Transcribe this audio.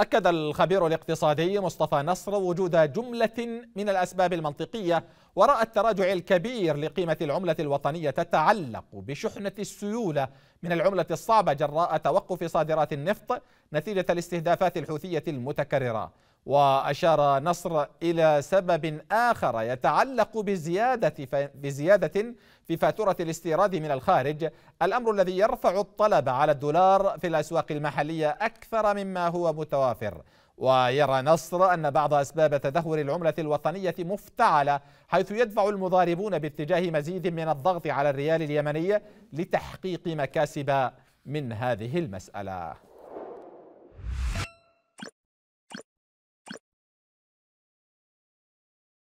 أكد الخبير الاقتصادي مصطفى نصر وجود جملة من الأسباب المنطقية وراء التراجع الكبير لقيمة العملة الوطنية تتعلق بشحنة السيولة من العملة الصعبة جراء توقف صادرات النفط نتيجة الاستهدافات الحوثية المتكررة. وأشار نصر إلى سبب آخر يتعلق بزيادة, بزيادة في فاتورة الاستيراد من الخارج. الأمر الذي يرفع الطلب على الدولار في الأسواق المحلية أكثر مما هو متوافر. ويرى نصر أن بعض أسباب تدهور العملة الوطنية مفتعلة حيث يدفع المضاربون باتجاه مزيد من الضغط على الريال اليمني لتحقيق مكاسب من هذه المسألة.